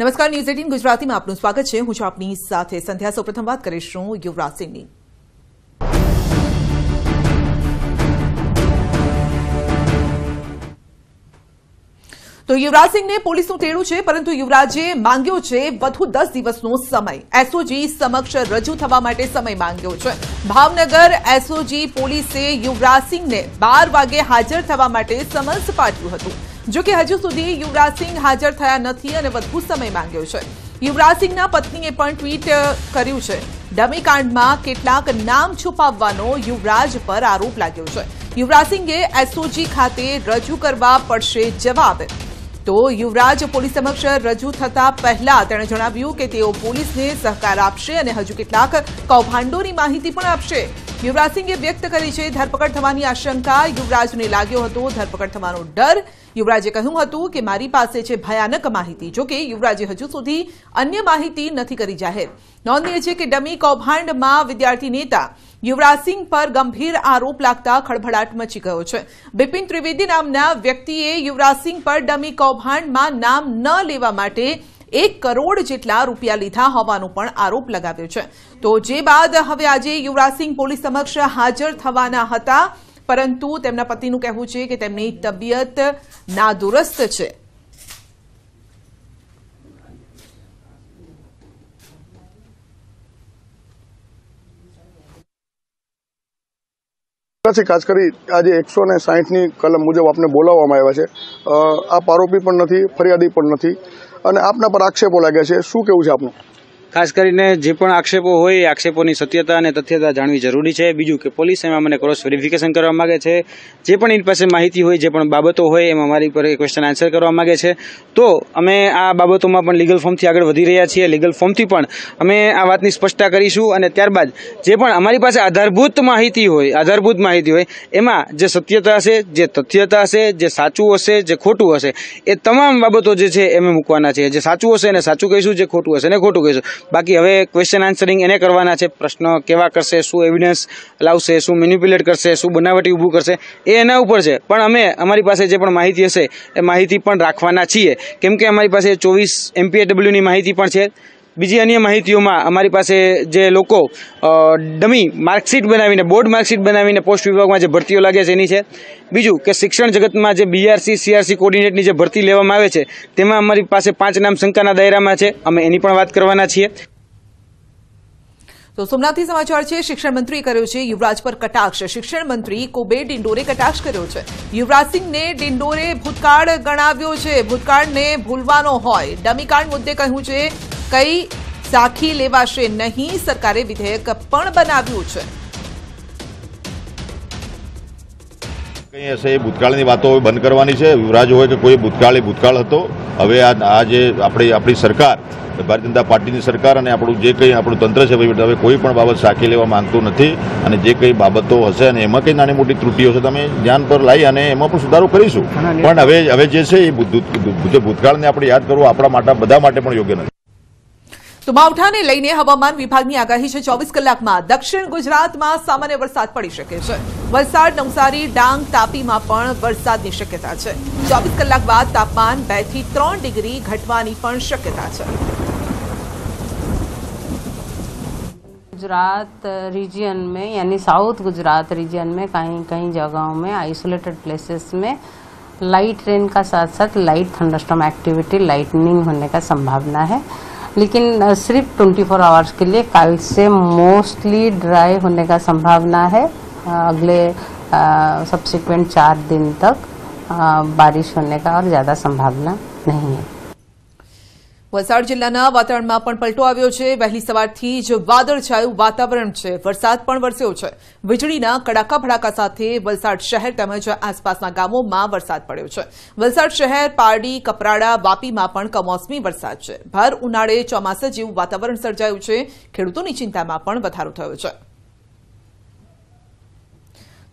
નમસ્કાર, news eighteen ગુજરાતીમાં આપનું સ્વાગત છે. હું છું આપની સાથે સંધ્યા. સૌપ્રથમ વાત કરીશું યુવરાજ સિંહની. તો યુવરાજસિંહને પોલીસનું તેડું છે, પરંતુ યુવરાજે માંગ્યો છે વધુ દસ દિવસનો સમય. એસઓજી સમક્ષ રજૂ થવા માટે સમય માંગ્યો છે. ભાવનગર એસઓજી પોલીસે યુવરાજ સિંહને બાર વાગે હાજર થવા માટે સમન્સ પાઠવ્યું હતું. જો કે હજુ સુધી યુવરાજ સિંહ હાજર થયા નથી અને વધુ સમય માંગ્યો છે. યુવરાજ સિંહના પત્નીએ પણ ટ્વીટ કર્યું છે. ડમી કાંડમાં કેટલાક નામ છુપાવવાનો યુવરાજ પર આરોપ લાગ્યો છે. યુવરાજ સિંહે એસઓજી ખાતે રજૂ કરવા પડશે જવાબ. તો યુવરાજ પોલીસ સમક્ષ રજૂ થતા પહેલા તેણે જણાવ્યું કે તેઓ પોલીસને સહકાર આપશે અને હજુ કેટલાક કૌભાંડોની માહિતી પણ આપશે. યુવરાજ સિંહે વ્યક્ત કરી છે, ધરપકડ થવાની આશંકા. યુવરાજને લાગ્યો હતો ધરપકડ થવાનો ડર. યુવરાજે કહ્યું હતું કે મારી પાસે છે ભયાનક માહિતી જોકે યુવરાજે હજુ સુધી અન્ય માહિતી નથી કરી જાહેર. નોંધનીય છે કે ડમી કૌભાંડમાં વિદ્યાર્થી નેતા યુવરાજસિંહ પર ગંભીર આરોપ લાગતા ખળભળાટ મચી ગયો છે. બિપિન ત્રિવેદી નામના વ્યક્તિએ યુવરાજસિંહ પર ડમી કૌભાંડમાં નામ ન લેવા માટે એક કરોડ જેટલા રૂપિયા લીધા હોવાનો પણ આરોપ લગાવ્યો છે. તો જે બાદ હવે આજે યુવરાજસિંહ પોલીસ સમક્ષ હાજર થવાના હતા પરંતુ તેમના પતિનું કહેવું છે કે તેમની તબિયત નાદુરસ્ત છે. ખાસ કરી આજે એકસો ને સાહીઠની કલમ મુજબ આપને બોલાવવામાં આવ્યા છે. આપ આરોપી પણ નથી, ફરિયાદી પણ નથી. અને આપના પર આક્ષેપો લાગ્યા છે. શું કેવું છે આપનું? ખાસ કરીને જે પણ આક્ષેપો હોય એ આક્ષેપોની સત્યતા અને તથ્યતા જાણવી જરૂરી છે. બીજું કે પોલીસ એમાં મને ક્રોસ વેરિફિકેશન કરવા માંગે છે. જે પણ એની પાસે માહિતી હોય, જે પણ બાબતો હોય, એમાં મારી પર ક્વેશ્ચન આન્સર કરવા માગે છે. તો અમે આ બાબતોમાં પણ લીગલ ફોર્મથી આગળ વધી રહ્યા છીએ. લીગલ ફોર્મથી પણ અમે આ વાતની સ્પષ્ટતા કરીશું અને ત્યારબાદ જે પણ અમારી પાસે આધારભૂત માહિતી હોય, આધારભૂત માહિતી હોય, એમાં જે સત્યતા હશે, જે તથ્યતા હશે, જે સાચું હશે, જે ખોટું હશે, એ તમામ બાબતો જે છે, એમ મૂકવાના છે. જે સાચું હશે એને સાચું કહીશું, જે ખોટું હશે એને ખોટું કહીશું. બાકી હવે ક્વેશ્ચન આન્સરિંગ એને કરવાના છે. પ્રશ્ન કેવા કરશે, શું એવિડન્સ લાવશે, શું મેન્યુપ્યુલેટ કરશે, શું બનાવટી ઊભું કરશે, એ એના ઉપર છે. પણ અમે અમારી પાસે જે પણ માહિતી હશે, એ માહિતી પણ રાખવાના છીએ. કેમ કે અમારી પાસે ચોવીસ એમપીએડબ્લ્યુની માહિતી પણ છે. બીજી અન્ય માહિતીઓમાં અમારી પાસે જે લોકો ડમી માર્કશીટ બનાવીને, બોર્ડ માર્કશીટ બનાવીને પોસ્ટ વિભાગમાં જે ભરતીઓ લાગે છે એની છે. બીજું કે શિક્ષણ જગતમાં જે બીઆરસી સીઆરસી કોર્ડિનેટની જે ભરતી લેવામાં આવે છે, તેમાં અમારી પાસે પાંચ નામ શંકાના દાયરામાં છે. અમે એની પણ વાત કરવાના છીએ. તો સોમનાથથી સમાચાર છે, શિક્ષણ મંત્રી કર્યો છે, યુવરાજ પર કટાક્ષ. શિક્ષણ મંત્રી કોબે ડિંડોરે કટાક્ષ કર્યો છે. યુવરાજસિંહને ડિંડોરે ભૂતકાળ ગણાવ્યો છે. ભૂતકાળને ભૂલવાનો હોય. ડમીકાંડ મુદ્દે કહ્યું છે કઈ સાખી લેવાશે નહીં સરકારે વિધેયક પણ બનાવ્યું છે. કંઈ હશે એ ભૂતકાળની વાતો હવે બંધ કરવાની છે. યુવરાજ હોય કે કોઈ ભૂતકાળ એ ભૂતકાળ હતો. હવે આ જે આપણી આપણી સરકાર ભારતીય જનતા પાર્ટીની સરકાર અને આપણું જે કંઈ આપણું તંત્ર છે ભાઈ હવે કોઈ પણ બાબત સાખી લેવા માંગતું નથી અને જે કંઈ બાબતો હશે અને એમાં કંઈ નાની મોટી ત્રુટીઓ છે તમે ધ્યાન પર લાવી અને એમાં પણ સુધારો કરીશું. પણ હવે હવે જે છે એ ભૂતકાળને આપણે યાદ કરવું આપણા માટે બધા માટે પણ યોગ્ય નથી. તો માવઠાને લઈને હવામાન વિભાગની આગાહી છે ચોવીસ કલાકમાં દક્ષિણ ગુજરાતમાં સામાન્ય વરસાદ પડી શકે છે વલસાડ નવસારી ડાંગ તાપીમાં પણ વરસાદની શક્યતા છે ચોવીસ કલાક બાદ તાપમાન બે થી ત્રણ ડિગ્રી ઘટવાની પણ શક્યતા છે गुजरात रीजन में यानी साउथ गुजरात रीजन में कहीं कहीं जगहों में आइसोलेटेड प्लेसेस में लाइट रेन का साथ साथ लाइट थंडरस्टॉर्म एक्टिविटी लाइटनिंग होने का संभावना है लेकिन सिर्फ़ 24 फोर आवर्स के लिए कल से मोस्टली ड्राई होने का संभावना है। अगले सब्सिक्वेंट चार दिन तक बारिश होने का और ज़्यादा संभावना नहीं है। વલસાડ જિલ્લાના વાતાવરણમાં પણ પલટો આવ્યો છે. વહેલી સવારથી જ વાદળછાયું વાતાવરણ છે. વરસાદ પણ વરસ્યો છે. વીજળીના કડાકા ભડાકા સાથે વલસાડ શહેર તેમજ આસપાસના ગામોમાં વરસાદ પડ્યો છે. વલસાડ શહેર, પારડી, કપરાડા, વાપીમાં પણ કમોસમી વરસાદ છે. ભર ઉનાળે ચોમાસા જેવું વાતાવરણ સર્જાયું છે. ખેડૂતોની ચિંતામાં પણ વધારો થયો છે.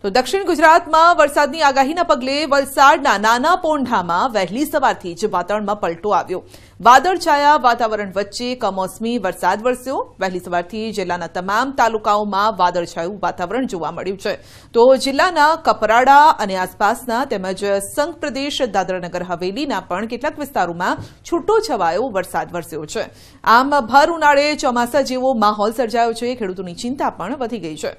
તો દક્ષિણ ગુજરાતમાં વરસાદની આગાહીના પગલે વલસાડના નાના પોંઢામાં વહેલી સવારથી જ વાતાવરણમાં પલટો આવ્યો. વાદળછાયા વાતાવરણ વચ્ચે કમોસમી વરસાદ વરસ્યો. વહેલી સવારથી જિલ્લાના તમામ તાલુકાઓમાં વાદળછાયું વાતાવરણ જોવા મળ્યું છે. તો જિલ્લાના કપરાડા અને આસપાસના તેમજ સંઘ પ્રદેશ દાદરાનગર હવેલીના પણ કેટલાક વિસ્તારોમાં છૂટો છવાયો વરસાદ વરસ્યો છે. આમ ભર ઉનાળે ચોમાસા જેવો માહોલ સર્જાયો છે. ખેડૂતોની ચિંતા પણ વધી ગઈ છે.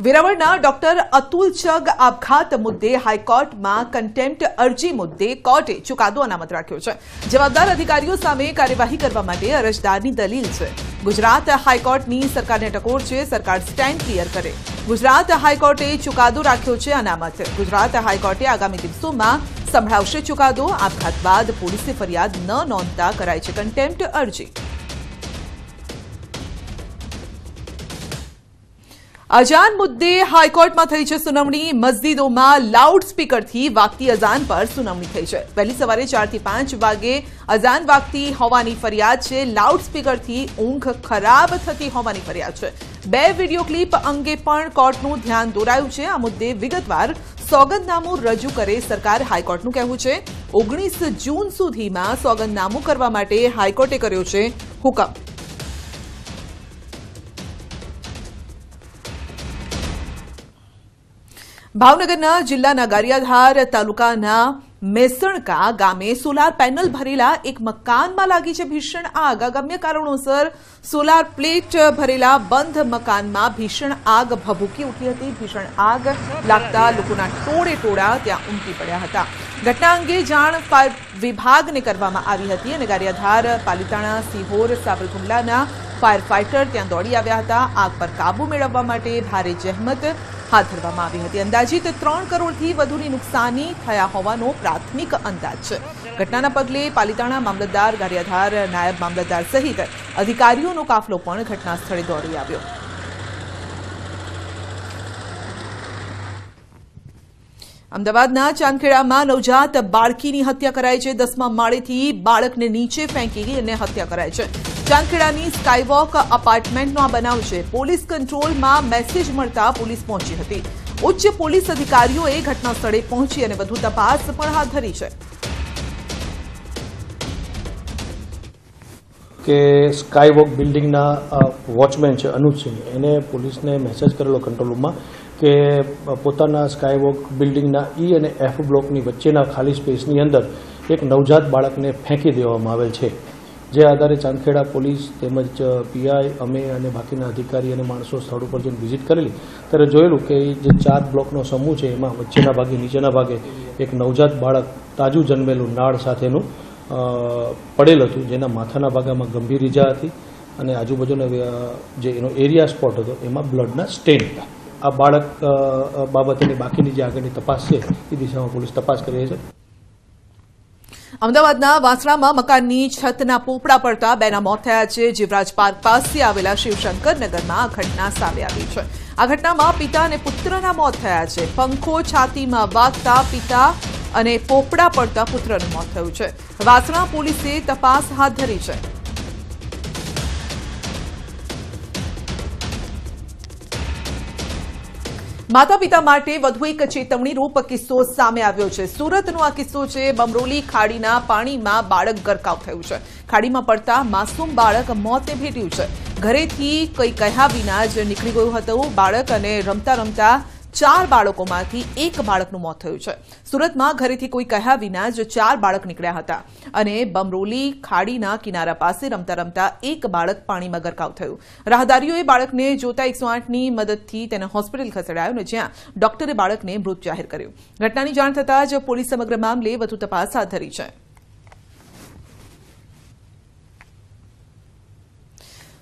વેરાવળના ડોક્ટર અતુલ ચગ આપઘાત મુદ્દે હાઈકોર્ટમાં કન્ટેમ્પ્ટ અરજી મુદ્દે કોર્ટે ચુકાદો અનામત રાખ્યો છે જવાબદાર અધિકારીઓ સામે કાર્યવાહી કરવા માટે અરજદારની દલીલ છે ગુજરાત હાઈકોર્ટની સરકારને ટકોર છે સરકાર સ્ટેન્ડ ક્લિયર કરે ગુજરાત હાઈકોર્ટે ચુકાદો રાખ્યો છે અનામત ગુજરાત હાઈકોર્ટે આગામી દિવસોમાં સંભળાવશે ચુકાદો આપઘાત બાદ પોલીસે ફરિયાદ ન નોંધતા કરાઈ છે કન્ટેમ્પ્ટ અરજી અજાન મુદ્દે હાઈકોર્ટમાં થઈ છે સુનાવણી મસ્જિદોમાં લાઉડ સ્પીકરથી વાગતી અજાન પર સુનાવણી થઈ છે વહેલી સવારે ચારથી પાંચ વાગે અજાન વાગતી હોવાની ફરિયાદ છે લાઉડ સ્પીકરથી ઊંઘ ખરાબ થતી હોવાની ફરિયાદ છે બે વીડિયો ક્લિપ અંગે પણ કોર્ટનું ધ્યાન દોરાયું છે। આ મુદ્દે વિગતવાર સોગંદનામું રજૂ કરે સરકાર હાઈકોર્ટનું કહેવું છે। ઓગણીસ જૂન સુધીમાં સોગંદનામું કરવા માટે હાઈકોર્ટે કર્યો છે હુકમ। ભાવનગરના જિલ્લાના ગારિયાધાર તાલુકાના મેસણકા ગામે સોલાર પેનલ ભરેલા એક મકાનમાં લાગી છે ભીષણ આગ. અગમ્ય કારણોસર સોલાર પ્લેટ ભરેલા બંધ મકાનમાં ભીષણ આગ ભભૂકી ઉઠી હતી. ભીષણ આગ લાગતા લોકોના ટોળે ટોળા ત્યાં ઉમટી પડ્યા હતા. ઘટના અંગે જાણ ફાયર વિભાગને કરવામાં આવી હતી અને ગારિયાધાર પાલિતાણા સિહોર સાવરકુંડલાના ફાયર ફાઇટર ત્યાં દોડી આવ્યા હતા. આગ પર કાબુ મેળવવા માટે ભારે જહેમત હાથ ધરવામાં આવી હતી. અંદાજિત ત્રણ કરોડથી વધુની નુકસાની થયા હોવાનો પ્રાથમિક અંદાજ છે. ઘટનાના પગલે પાલિતાણા મામલતદાર, ગારિયાધાર, નાયબ મામલતદાર સહિત અધિકારીઓનો કાફલો પણ ઘટના સ્થળે દોડી આવ્યો. અમદાવાદના ચાંદખેડામાં નવજાત બાળકીની હત્યા કરાઈ છે. દસમા માળેથી બાળકને નીચે ફેંકી અને હત્યા કરાઈ છે. ચાંદખેડાની સ્કાયવોક અપાર્ટમેન્ટનો આ બનાવ છે. પોલીસ કંટ્રોલમાં મેસેજ મળતા પોલીસ પહોંચી હતી. ઉચ્ચ પોલીસ અધિકારીઓએ ઘટના સ્થળે પહોંચી અને વધુ તપાસ પણ હાથ ધરી છે. કે સ્કાયવોક બિલ્ડિંગના વોચમેન છે અનુજસિંહ એને પોલીસને મેસેજ કરેલો કંટ્રોલ રૂમમાં કે પોતાના સ્કાયવોક બિલ્ડિંગના ઈ અને એફ બ્લોકની વચ્ચેના ખાલી સ્પેસની અંદર એક નવજાત બાળકને ફેંકી દેવામાં આવેલ છે. જે આધારે ચાંદખેડા પોલીસ તેમજ પીઆઈ, અમે અને બાકીના અધિકારી અને માણસો સ્થળ ઉપર જઈને વિઝિટ કરેલી. ત્યારે જોયેલું કે જે ચાર બ્લોકનો સમૂહ છે, એમાં વચ્ચેના ભાગે, નીચેના ભાગે એક નવજાત બાળક તાજું જન્મેલું નાળ સાથેનું પડેલ હતું. જેના માથાના ભાગમાં ગંભીર ઈજા હતી અને આજુબાજુના જે એનો એરિયા સ્પોટ હતો, એમાં બ્લડના સ્ટેન હતા. આ બાળક બાબતેની બાકીની જે આગળની તપાસ છે, એ દિશામાં પોલીસ તપાસ કરી રહી છે. અમદાવાદના વાસણામાં મકાનની છતના પોપડા પડતા બેના મોત થયા છે. જીવરાજ પાર્ક પાસે આવેલા શિવશંકર નગરમાં આ ઘટના સામે આવી છે. આ ઘટનામાં પિતા અને પુત્રના મોત થયા છે. પંખો છાતીમાં વાગતા પિતા અને પોપડા પડતા પુત્રનું મોત થયું છે. વાસણા પોલીસે તપાસ હાથ ધરી છે. માતા પિતા માટે વધુ એક ચેતવણીરૂપ કિસ્સો સામે આવ્યો છે. સુરતનો આ કિસ્સો છે, બમરોલી ખાડીના પાણીમાં બાળક ગરકાવ થયું છે. ખાડીમાં પડતા માસૂમ બાળક મોતને ભેટ્યું છે. ઘરેથી કંઈ કહ્યા વિના જ નીકળી ગયું હતું. બાળક અને રમતા રમતા ચાર બાળકોમાંથી એક બાળકનું મોત થયું છે. સુરતમાં ઘરેથી કોઈ કહ્યા વિના જ ચાર બાળક નીકળ્યા હતા અને બમરોલી ખાડીના કિનારા પાસે રમતા રમતા એક બાળક પાણીમાં ગરકાવ થયું. રાહદારીઓએ બાળકને જોતા એકસો આઠની મદદથી તેને હોસ્પિટલ ખસેડાયો અને જ્યાં ડોક્ટરે બાળકને મૃત જાહેર કર્યું. ઘટનાની જાણ થતાં જ પોલીસ સમગ્ર મામલે વધુ તપાસ હાથ ધરી છે.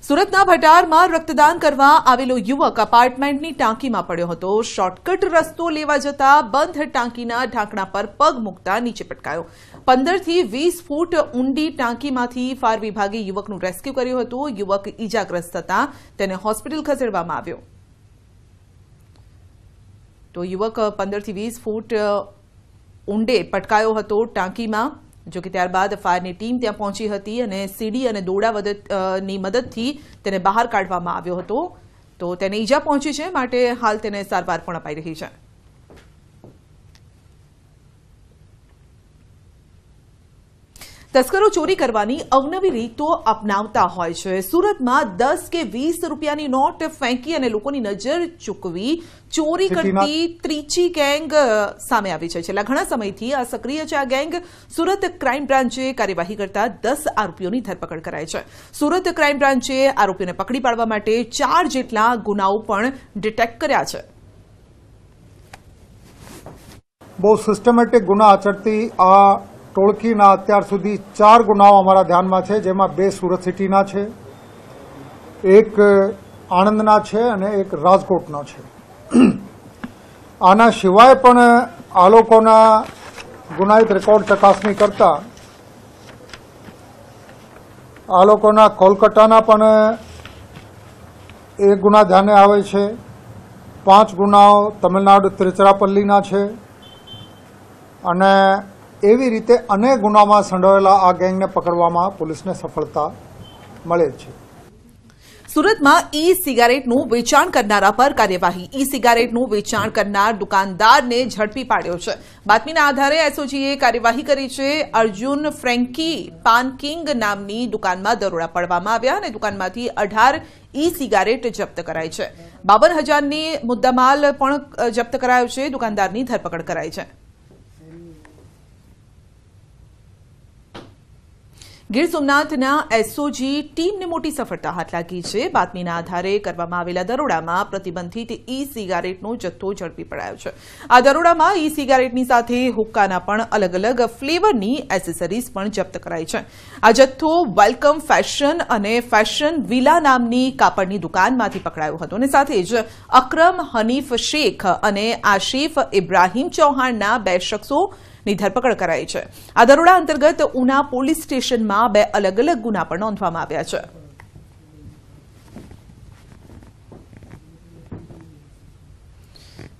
સુરતના ભટારમાં રક્તદાન કરવા આવેલો યુવક અપાર્ટમેન્ટની ટાંકીમાં પડ્યો હતો. શોર્ટકટ રસ્તો લેવા જતા બંધ ટાંકીના ઢાંકણા પર પગ મૂકતા નીચે પટકાયો. પંદરથી વીસ ફૂટ ઊંડી ટાંકીમાંથી ફાયર વિભાગે યુવકનું રેસ્ક્યુ કર્યું હતું. યુવક ઈજાગ્રસ્ત થતા તેને હોસ્પિટલ ખસેડવામાં આવ્યો. તો યુવક પંદરથી વીસ ફૂટ ઊંડે પટકાયો હતો ટાંકીમાં. જોકે ત્યારબાદ ફાયરની ટીમ ત્યાં પહોંચી હતી અને સીડી અને દોડા ની મદદથી તેને બહાર કાઢવામાં આવ્યો હતો. તો તેને ઈજા પહોંચી છે, માટે હાલ તેને સારવાર પણ અપાઈ રહી છે. તસ્કરો ચોરી કરવાની અવનવી રીતો અપનાવતા હોય છે. સુરતમાં દસ કે વીસ રૂપિયાની નોટ ફેંકી અને લોકોની નજર ચૂકવી ચોરી કરતી ત્રીજી ગેંગ સામે આવી છે. છેલ્લા ઘણા સમયથી આ સક્રિય છે આ ગેંગ. સુરત ક્રાઇમ બ્રાન્ચે કાર્યવાહી કરતા દસ આરોપીઓની ધરપકડ કરાઈ છે. સુરત ક્રાઇમ બ્રાન્ચે આરોપીઓને પકડી પાડવા માટે ચાર જેટલા ગુનાઓ પણ ડિટેક્ટ કર્યા છે. બહુ સિસ્ટમેટિક ગુના આચરતી આ ટોળકીના અત્યાર સુધી ચાર ગુનાઓ અમારા ધ્યાનમાં છે, જેમાં બે સુરત સિટીના છે, એક આણંદના છે અને એક રાજકોટનો છે. આના સિવાય પણ આ લોકોના ગુનાહિત રેકોર્ડ ચકાસણી કરતા આ લોકોના કોલકાતાના પણ એક ગુના ધ્યાને આવે છે, પાંચ ગુનાઓ તમિલનાડુ ત્રિચરાપલ્લીના છે અને એવી રીતે અનેક ગુનામાં સંડોયેલા આ ગેંગને પકડવામાં પોલીસને સફળતા મળે છે. સુરતમાં ઈ સિગારેટનું વેચાણ કરનારા પર કાર્યવાહી. ઈ સિગારેટનું વેચાણ કરનાર દુકાનદારને ઝડપી પાડ્યો છે. બાતમીના આધારે એસઓજીએ કાર્યવાહી કરી છે. અર્જુન ફ્રેન્કી પાન કિંગ નામની દુકાનમાં દરોડા પાડવામાં આવ્યા અને દુકાનમાંથી અઢાર ઈ સિગારેટ જપ્ત કરાઈ છે. બાવન હજારની મુદ્દામાલ પણ જપ્ત કરાયો છે. દુકાનદારની ધરપકડ કરાઈ છે. ગીર સોમનાથના એસઓજી ટીમને મોટી સફળતા હાથ લાગી છે. બાતમીના આધારે કરવામાં આવેલા દરોડામાં પ્રતિબંધિત ઈ સિગારેટનો જથ્થો ઝડપી પડાયો છે. આ દરોડામાં ઈ સિગારેટની સાથે હુક્કાના પણ અલગ અલગ ફ્લેવરની એસેસરીઝ પણ જપ્ત કરાઈ છે. આ જથ્થો વેલકમ ફેશન અને ફેશન વિલા નામની કાપડની દુકાનમાંથી પકડાયો હતો અને સાથે જ અક્રમ હનીફ શેખ અને આશિફ ઇબ્રાહીમ ચૌહાણના બે શખ્સો ની ધરપકડ કરાઈ છે. આ દરોડા અંતર્ગત ઉના પોલીસ સ્ટેશનમાં બે અલગ અલગ ગુના પણ નોંધવામાં આવ્યા છે.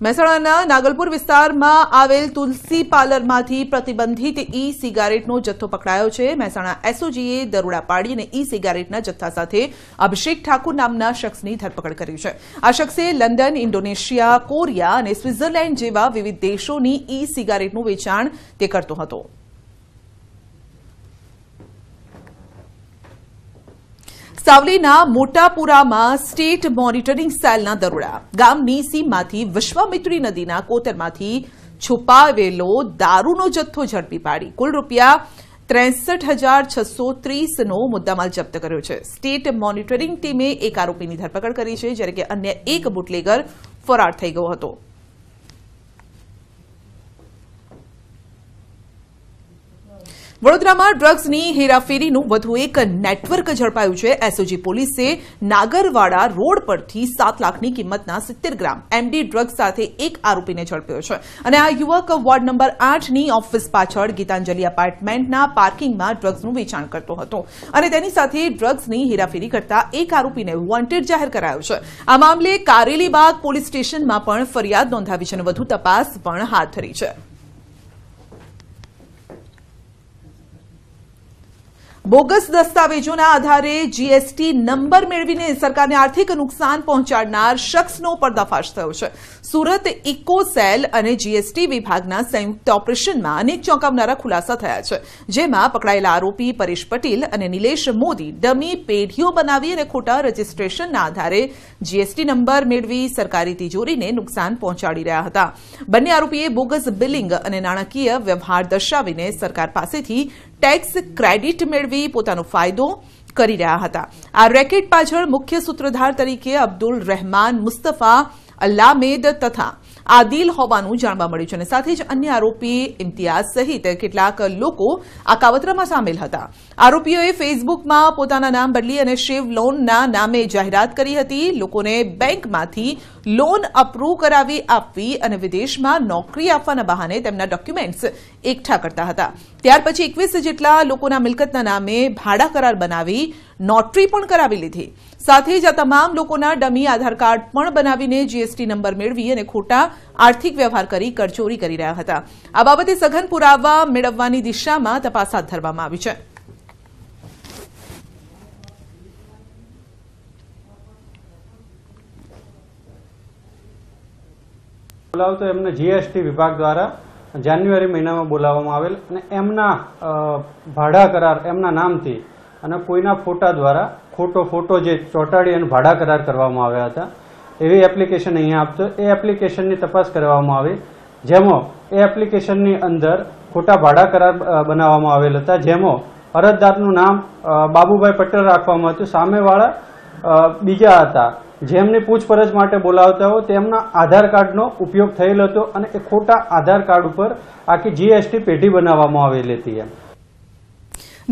મહેસાણાના નાગલપુર વિસ્તારમાં આવેલ તુલસી પાર્લરમાંથી પ્રતિબંધિત ઈ સિગારેટનો જથ્થો પકડાયો છે. મહેસાણા એસઓજીએ દરોડા પાડી અને ઈ સિગારેટના જથ્થા સાથે અભિષેક ઠાકુર નામના શખ્સની ધરપકડ કરી છે. આ શખ્સે લંડન, ઇન્ડોનેશિયા, કોરિયા અને સ્વિટ્ઝરલેન્ડ જેવા વિવિધ દેશોની ઈ સિગારેટનું વેચાણ તે કરતો હતો. સાવલીના મોટાપુરામાં સ્ટેટ મોનિટરિંગ સેલના દરોડા. ગામની સીમમાંથી વિશ્વામિત્રી નદીના કોતરમાંથી છુપાવેલો દારૂનો જથ્થો ઝડપી પાડી. કુલ રૂપિયા ત્રેસઠ હજાર છસો ત્રીસનો મુદ્દામાલ જપ્ત કર્યો છે. સ્ટેટ મોનિટરિંગ ટીમે એક આરોપીની ધરપકડ કરી છે, જ્યારે કે અન્ય એક બુટલેગર ફરાર થઈ ગયો હતો. વડોદરામાં ડ્રગ્સની હેરાફેરીનું વધુ એક નેટવર્ક ઝડપાયું છે. એસઓજી પોલીસે નાગરવાડા રોડ પરથી સાત લાખની કિંમતના સિત્તેર ગ્રામ એમડી ડ્રગ્સ સાથે એક આરોપીને ઝડપ્યો છે. અને આ યુવક વોર્ડ નંબર આઠની ઓફિસ પાછળ ગીતાંજલિ એપાર્ટમેન્ટના પાર્કિંગમાં ડ્રગ્સનું વેચાણ કરતો હતો. અને તેની સાથે ડ્રગ્સની હેરાફેરી કરતા એક આરોપીને વોન્ટેડ જાહેર કરાયો છે. આ મામલે કારેલીબાગ પોલીસ સ્ટેશનમાં પણ ફરિયાદ નોંધાવી છે અને વધુ તપાસ પણ હાથ ધરી છે. બોગસ દસ્તાવેજોના આધારે જીએસટી નંબર મેળવીને સરકારને આર્થિક નુકસાન પહોંચાડનાર શખ્સનો પર્દાફાશ થયો છે. સુરત ઇકોસેલ અને જીએસટી વિભાગના સંયુક્ત ઓપરેશનમાં અનેક ચોંકાવનારા ખુલાસા થયા છે. જેમાં પકડાયેલા આરોપી પરેશ પટેલ અને નિલેશ મોદી ડમી પેઢીઓ બનાવી અને ખોટા રજીસ્ટ્રેશનના આધારે જીએસટી નંબર મેળવી સરકારી તિજોરીને નુકસાન પહોંચાડી રહ્યા હતા. બંને આરોપીએ બોગસ બિલિંગ અને નાણાકીય વ્યવહાર દર્શાવીને સરકાર પાસેથી ટેક્સ ક્રેડિટ મેળવી પોતાનો ફાયદો કરી રહ્યા હતા. આ રેકેટ પાછળ મુખ્ય સૂત્રધાર તરીકે અબ્દુલ રહેમાન મુસ્તફા અલ્લામેદ તથા આદિલ હોવાનું જાણવા મળ્યું છે અને સાથે જ અન્ય આરોપી ઇમ્તિયાઝ સહિત કેટલાક લોકો આ કાવતરામાં સામેલ હતા. આરોપીઓએ ફેસબુકમાં પોતાના નામ બદલી અને શિવ લોનના નામે જાહેરાત કરી હતી. લોકોને બેંકમાંથી લોન અપ્રૂવ કરાવી આપવી અને વિદેશમાં નોકરી આપવાના બહાને તેમના ડોક્યુમેન્ટ્સ એકઠા કરતા હતા. ત્યાર પછી એકવીસ જેટલા લોકોના મિલકતના નામે ભાડા કરાર બનાવી નોટરી પણ કરાવી લીધી. સાથે જ આ તમામ લોકોના ડમી આધાર કાર્ડ પણ બનાવીને જીએસટી નંબર મેળવી અને ખોટા આર્થિક વ્યવહાર કરી કરચોરી કરી રહ્યા હતા. આ બાબતે સઘન પુરાવા મેળવવાની દિશામાં તપાસ હાથ ધરવામાં આવી છે. બોલાવતો એમને જીએસટી વિભાગ દ્વારા જાન્યુઆરી મહિનામાં બોલાવવામાં આવેલ અને એમના ભાડા કરાર, એમના નામથી અને કોઈના ફોટા દ્વારા ખોટો ફોટો જે ચોંટાડી અને ભાડા કરાર કરવામાં આવ્યા હતા, એવી એપ્લિકેશન અહીંયા આપતો એ એપ્લિકેશનની તપાસ કરવામાં આવી. જેમાં એ એપ્લિકેશનની અંદર ખોટા ભાડા કરાર બનાવવામાં આવેલ હતા. જેમાં અરજદારનું નામ બાબુભાઈ પટેલ રાખવામાં હતું. સામેવાળા બીજા હતા. જેમની પૂછપરછ માટે બોલાવતા હો તેમના આધાર કાર્ડનો ઉપયોગ થયેલ હતો અને એ ખોટા આધાર કાર્ડ ઉપર આખી જીએસટી પેઢી બનાવવામાં આવેલી હતી એમ.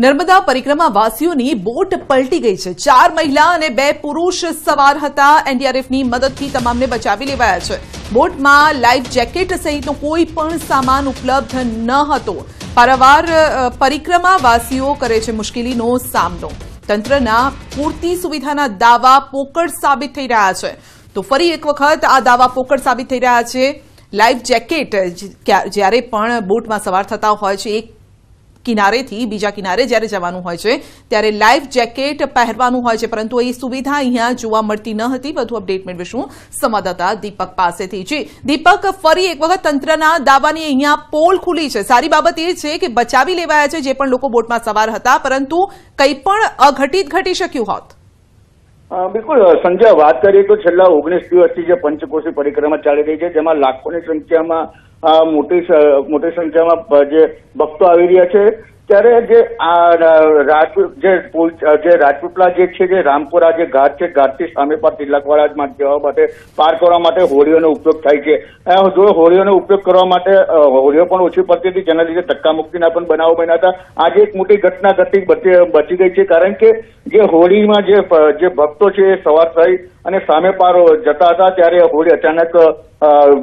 નર્મદા પરિક્રમા વાસીઓની બોટ પલટી ગઈ છે. ચાર મહિલા અને બે પુરુષ સવાર હતા. એનડીઆરએફની મદદથી તમામને બચાવી લેવાયા છે. બોટમાં લાઈફ જેકેટ સહિતનો કોઈ પણ સામાન ઉપલબ્ધ ન હતો. પારાવાર પરિક્રમા વાસીઓ કરે છે મુશ્કેલીનો સામનો. તંત્રના પૂરતી સુવિધાના દાવા પોકળ સાબિત થઈ રહ્યા છે. તો ફરી એક વખત આ દાવા પોકળ સાબિત થઈ રહ્યા છે. લાઈફ જેકેટ જ્યારે પણ બોટમાં સવાર થતા હોય છે, એક કિનારેથી, બીજા કિનારે જ્યારે જવાનું હોય છે, ત્યારે લાઈફ જેકેટ પહેરવાનું હોય છે. પરંતુ એ સુવિધા અહીંયા જોવા મળતી ન હતી. વધુ અપડેટ મેળવીશું સંવાદદાતા દીપક પાસેથી. જી, દીપક, ફરી એક વખત તંત્રના દાવાની અહીંયા પોલ ખુલી છે. સારી બાબત એ છે કે બચાવી લેવાયા છે જે પણ લોકો બોટમાં સવાર હતા, પરંતુ કંઈ પણ અઘટિત ઘટી શક્યું હોત. બિલકુલ સંજય, વાત કરીએ તો છેલ્લા ઓગણીસ દિવસથી જે પંચકોશી પરિક્રમા ચાલી રહી છે, જેમાં લાખોની સંખ્યામાં મોટી મોટી સંખ્યામાં જે ભક્તો આવી રહ્યા છે, ત્યારે જે આ, રા- રાજપૂત જે જે રાજપીપળા જે છે, જે રામપુરા જે ઘાટ છે, ઘાટથી સામે પર તિલકવાડા જવા માટે પાર કરવા માટે હોડીઓનો ઉપયોગ થાય છે. જો હોડીઓનો ઉપયોગ કરવા માટે હોળીઓ પણ ઓછી પડતી હતી, જેના લીધે ધક્કામુક્કીના પણ બનાવો બન્યા હતા. આજે એક મોટી ઘટના ઘટી, બચી ગઈ છે, કારણ કે જે હોડીમાં જે જે ભક્તો છે એ સવાર થઈ અને સામે પાર જતા હતા, ત્યારે હોડી અચાનક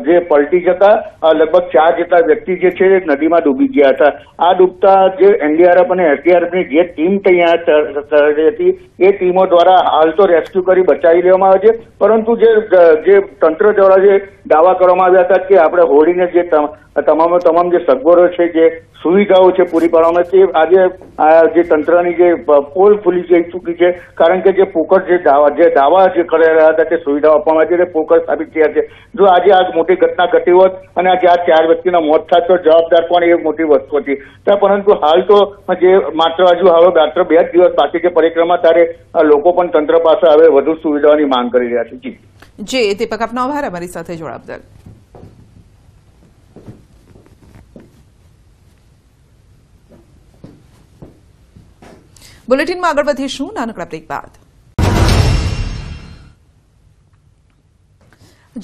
જે પલટી જતા લગભગ ચાર જેટલા વ્યક્તિ જે છે, નદીમાં ડૂબી ગયા હતા. આ ડૂબતા જે એનડીઆરએફ અને એસડીઆરએફની જે ટીમ તૈયાર હતી, એ ટીમો દ્વારા હાલ તો રેસ્ક્યુ કરી બચાવી લેવામાં આવે છે. પરંતુ જે જે તંત્ર દ્વારા જે દાવા કરવામાં આવ્યા હતા કે આપણે હોડીને જે તમ- તમામ તમામ જે સગવડો છે, જે સુવિધાઓ છે પૂરી પાડવામાં, તે આજે આ જે તંત્રની જે પોલ ખુલી જઈ ચૂકી છે. કારણ કે જે પોકળ જે દાવા જે દાવા જે કરી રહ્યા હતા, તે સુવિધાઓ આપવામાં આવી છે, તે પોકળ સાબિત થયા છે. જો આજે આ મોટી ઘટના ઘટી હોત અને આજે આ ચાર વ્યક્તિના મોત થાય તો જવાબદાર પણ એ મોટી વસ્તુ હતી. પરંતુ હાલ તો જે માત્ર હજુ હવે માત્ર બે જ દિવસ બાકી છે પરિક્રમા, ત્યારે લોકો પણ તંત્ર પાસે હવે વધુ સુવિધાઓની માંગ કરી રહ્યા છે. જી. જી, દીપક આપનો આભાર. અમારી સાથે જોડાવા બુલેટિનમાં આગળ વધીશું. નાનકડા બ્રેક બાદ.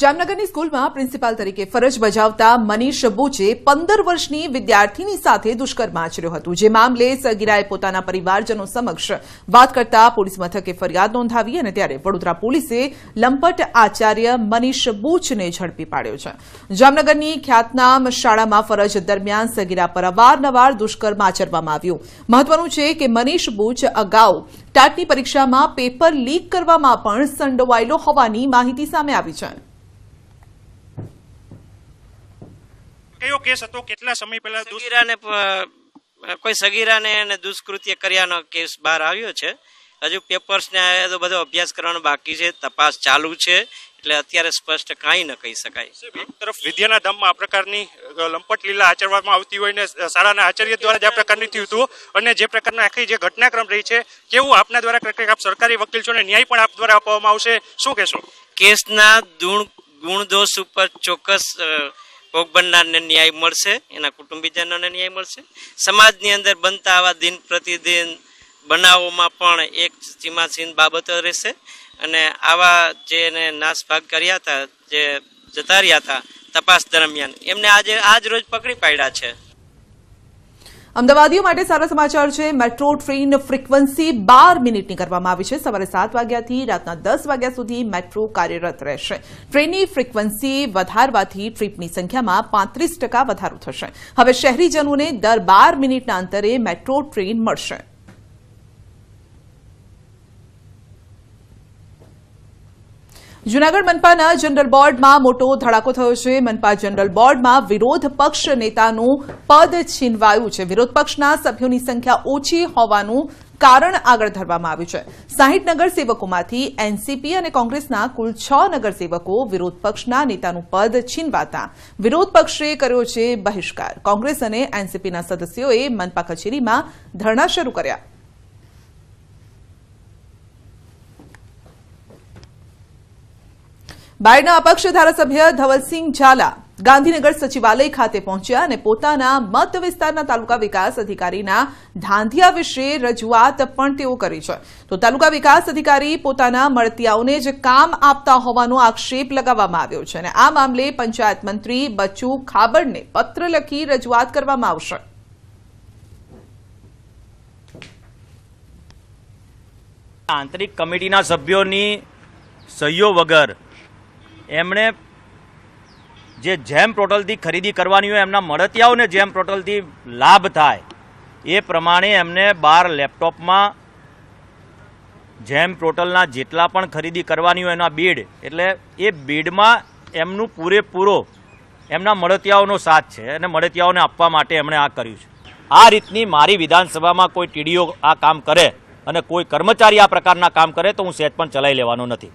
જામનગરની સ્કૂલમાં પ્રિન્સિપાલ તરીકે ફરજ બજાવતા મનીષ બોચે પંદર વર્ષની વિદ્યાર્થીની સાથે દુષ્કર્મ આચર્યું હતું, જે મામલે સગીરાએ પોતાના પરિવારજનો સમક્ષ વાત કરતા પોલીસ મથકે ફરિયાદ નોંધાવી અને ત્યારે વડોદરા પોલીસે લંપટ આચાર્ય મનીષ બોચને ઝડપી પાડ્યો છે. જામનગરની ખ્યાતનામ શાળામાં ફરજ દરમિયાન સગીરા પર અવારનવાર દુષ્કર્મ આચરવામાં આવ્યું. મહત્વનું છે કે મનીષ બુચ અગાઉ ટાટની પરીક્ષામાં પેપર લીક કરવામાં પણ સંડોવાયેલો હોવાની માહિતી સામે આવી છે. કયો કેસ હતો કેટલા સમય પહેલા સગીરાને કોઈ સગીરાને એને દુષ્કૃત્ય કર્યાનો કેસ બહાર આવ્યો છે. હજુ પેપર્સ ને આ તો બધો અભ્યાસ કરવાનો બાકી છે. તપાસ ચાલુ છે. એટલે અત્યારે સ્પષ્ટ કાંઈ ન કહી શકાય. એક તરફ વિદ્યાના દમમાં આ પ્રકારની લંપટ લીલા આચરવામાં આવતી હોય ને શાળાના આચાર્ય દ્વારા જે આ પ્રકારની થયું હતું અને જે પ્રકારના આખી જે ઘટનાક્રમ રહી છે કેવું આપના દ્વારા કંઈક આપ સરકારી વકીલ છો ને ન્યાય પણ આપ દ્વારા આપવામાં આવશે? શું કહેશો? કેસના ગુણ ગુણદોષ ઉપર ચોક્કસ ભોગ બનનારને ન્યાય મળશે, એના કુટુંબીજનોને ન્યાય મળશે. સમાજની અંદર બનતા આવા દિન પ્રતિદિન બનાવોમાં પણ એક સીમાસીન બાબતો રહેશે. અને આવા જે એને નાસભાગ કર્યા હતા, જે જતા રહ્યા હતા તપાસ દરમિયાન, એમને આજે, આજ રોજ પકડી પાડ્યા છે. અમદાવાદીઓ માટે સારા સમાચાર છે. મેટ્રો ટ્રેન ફ્રીક્વન્સી બાર મિનિટની કરવામાં આવી છે. સવારે સાત વાગ્યાથી રાતના દસ વાગ્યા સુધી મેટ્રો કાર્યરત રહેશે. ટ્રેનની ફ્રીક્વન્સી વધારવાથી ટ્રીપની સંખ્યામાં પાંત્રીસ વધારો થશે. હવે શહેરીજનોને દર બાર મિનિટના અંતરે મેટ્રો ટ્રેન મળશે. જૂનાગઢ મનપાના જનરલ બોર્ડમાં મોટો ધડાકો થયો છે. મનપા જનરલ બોર્ડમાં વિરોધ પક્ષ નેતાનું પદ છીનવાયું છે. વિરોધ પક્ષના સભ્યોની સંખ્યા ઓછી હોવાનું કારણ આગળ ધરવામાં આવ્યું છે. સાહીઠ નગરસેવકોમાંથી એનસીપી અને કોંગ્રેસના કુલ છ નગરસેવકો વિરોધ પક્ષના નેતાનું પદ છીનવાતા વિરોધ પક્ષે કર્યો છે બહિષ્કાર. કોંગ્રેસ અને એનસીપીના સદસ્યોએ મનપા કચેરીમાં ધરણા શરૂ કર્યા. બાયડના અપક્ષ ધારાસભ્ય ધવલસિંહ ઝાલા ગાંધીનગર સચિવાલય ખાતે પહોંચ્યા અને પોતાના મત વિસ્તારના તાલુકા વિકાસ અધિકારીના ધાંધિયા વિશે રજૂઆત પણ તેઓ કરી છે. તો તાલુકા વિકાસ અધિકારી પોતાના મળતિયાઓને જ કામ આપતા હોવાનો આક્ષેપ લગાવવામાં આવ્યો છે અને આ મામલે પંચાયત મંત્રી બચ્ચુ ખાબડને પત્ર લખી રજૂઆત કરવામાં આવશે. આંતરિક કમિટીના સભ્યોની સહીઓ વગર એમણે જે જેમ પોર્ટલથી ખરીદી કરવાની હોય, એમના મળતિયાઓને જેમ પોર્ટલથી લાભ થાય, એ પ્રમાણે એમને બાર લેપટોપમાં જેમ પોર્ટલના જેટલા પણ ખરીદી કરવાની હોય એના બીડ, એટલે એ બીડમાં એમનું પૂરેપૂરો એમના મળતિયાઓનો સાથ છે અને મળતિયાઓને આપવા માટે એમણે આ કર્યું છે. આ રીતની મારી વિધાનસભામાં કોઈ ટીડીઓ આ કામ કરે અને કોઈ કર્મચારી આ પ્રકારના કામ કરે, તો હું સેટ પણ ચલાવી લેવાનો નથી.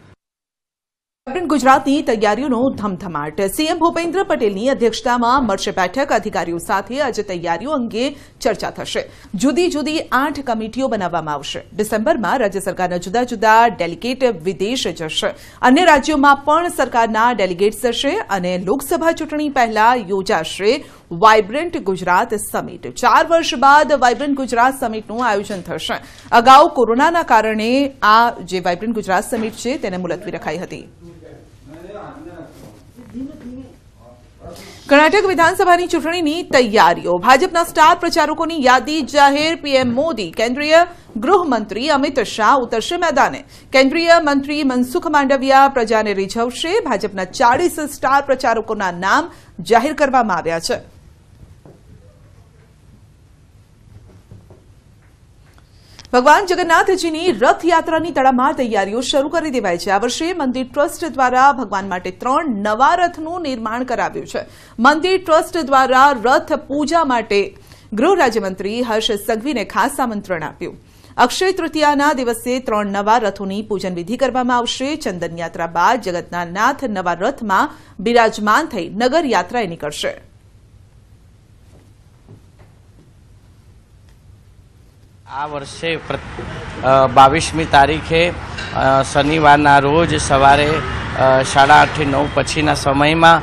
વાયબ્રન્ટ ગુજરાતની તૈયારીઓનો ધમધમાટ. સીએમ ભૂપેન્દ્ર પટેલની અધ્યક્ષતામાં મળશે બેઠક. અધિકારીઓ સાથે આજે તૈયારીઓ અંગે ચર્ચા થશે. જુદી જુદી આઠ કમિટીઓ બનાવવામાં આવશે. ડિસેમ્બરમાં રાજ્ય સરકારના જુદા જુદા ડેલિગેટ વિદેશ જશે. અન્ય રાજ્યોમાં પણ સરકારના ડેલિગેટ્સ જશે અને લોકસભા ચૂંટણી પહેલા યોજાશે વાયબ્રન્ટ ગુજરાત સમિટ. ચાર વર્ષ બાદ વાયબ્રન્ટ ગુજરાત સમિટનું આયોજન થશે. અગાઉ કોરોનાના કારણે આ જે વાયબ્રન્ટ ગુજરાત સમિટ છે તેને મુલતવી રખાઈ હતી. કર્ણાટક વિધાનસભાની ચૂંટણીની તૈયારીઓ. ભાજપના સ્ટાર પ્રચારકોની યાદી જાહેર પીએમ મોદી, કેન્દ્રીય ગૃહમંત્રી અમિત શાહ ઉતરશે મેદાને. કેન્દ્રીય મંત્રી મનસુખ માંડવિયા પ્રજાને રીઝવશે. ભાજપના ચાળીસ સ્ટાર પ્રચારકોના નામ જાહેર કરવામાં આવ્યા છે. ભગવાન જગન્નાથજીની રથયાત્રાની તડામાર તૈયારીઓ શરૂ કરી દેવાઈ છે. આ વર્ષે મંદિર ટ્રસ્ટ દ્વારા ભગવાન માટે ત્રણ નવા રથનું નિર્માણ કરાવ્યું છે. મંદિર ટ્રસ્ટ દ્વારા રથ પૂજા માટે ગૃહ રાજ્યમંત્રી હર્ષ સંઘવીને ખાસ આમંત્રણ આપ્યું. અક્ષય તૃતીયાના દિવસે ત્રણ નવા રથોની પૂજન વિધિ કરવામાં આવશે. ચંદન યાત્રા બાદ જગતના નાથ નવા રથમાં બિરાજમાન થઈ નગર યાત્રાએ નીકળશે. આ વર્ષે બાવીસમી તારીખે શનિવારના રોજ સવારે સાડા આઠથી નવ પછીના સમયમાં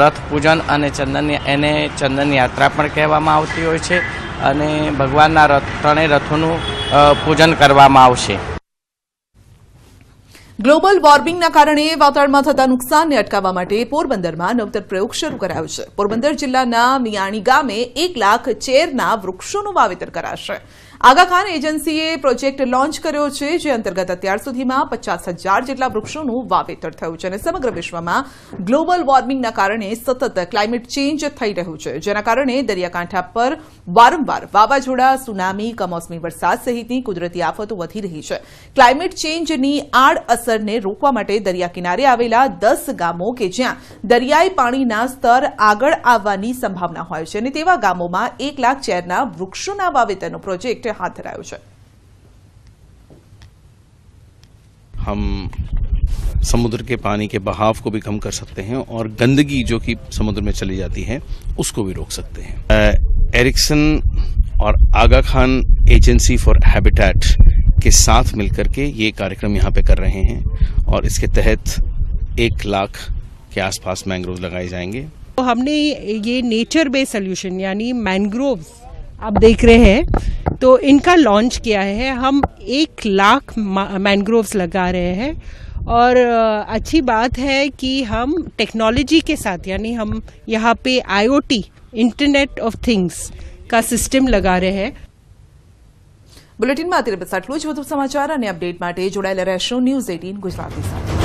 રથ પૂજન અને ચંદન એને ચંદન યાત્રા પણ કહેવામાં આવતી હોય છે અને ભગવાનના રથ ત્રણેય રથોનું પૂજન કરવામાં આવશે. ગ્લોબલ વોર્મિંગના કારણે વાતાવરણમાં થતા નુકસાનને અટકાવવા માટે પોરબંદરમાં નવતર પ્રયોગ શરૂ કરાયો છે. પોરબંદર જિલ્લાના મિયાણી ગામે એક લાખ ચેરના વૃક્ષોનું વાવેતર કરાશે. આગા ખાન એજન્સીએ પ્રોજેક્ટ લોન્ચ કર્યો છે, જે અંતર્ગત અત્યાર સુધીમાં પચાસ હજાર જેટલા વૃક્ષોનું વાવેતર થયું છે અને સમગ્ર વિશ્વમાં ગ્લોબલ વોર્મિંગના કારણે સતત ક્લાઇમેટ ચેન્જ થઈ રહ્યું છે. જેના કારણે દરિયાકાંઠા પર વારંવાર વાવાઝોડા, સુનામી, કમોસમી વરસાદ સહિતની કુદરતી આફતો વધી રહી છે. ક્લાઇમેટ ચેન્જની આડ અસરને રોકવા માટે દરિયા કિનારે આવેલા દસ ગામો કે જ્યાં દરિયાઈ પાણીના સ્તર આગળ આવવાની સંભાવના હોય છે અને તેવા ગામોમાં એક લાખ ચેરના વૃક્ષોના વાવેતરનો પ્રોજેક્ટ હાથ ધરાયો છે हम समुद्र के पानी के बहाव को भी कम कर सकते हैं और गंदगी जो कि समुद्र में चली जाती है उसको भी रोक सकते हैं एरिक्सन और Aga Khan agency for habitat के साथ मिलकर के ये कार्यक्रम यहाँ पे कर रहे हैं और इसके तहत एक लाख के आसपास मैंग्रोव लगाए जाएंगे तो हमने ये नेचर बेस्ड सोल्यूशन यानी मैंग्रोव्स आप देख रहे हैं तो इनका लॉन्च किया है हम एक लाख मैंग्रोव्स लगा रहे हैं और अ, अच्छी बात है कि हम टेक्नोलॉजी के साथ यानी हम यहाँ पे आईओटी इंटरनेट ऑफ थिंग्स का સિસ્ટમ લગા રહે હૈ બુલેટિનમાં અત્યારે બસ આટલું જ વધુ સમાચાર અને અપડેટ માટે જોડાયેલા રહેશો ન્યૂઝ એટીન ગુજરાતી સાથે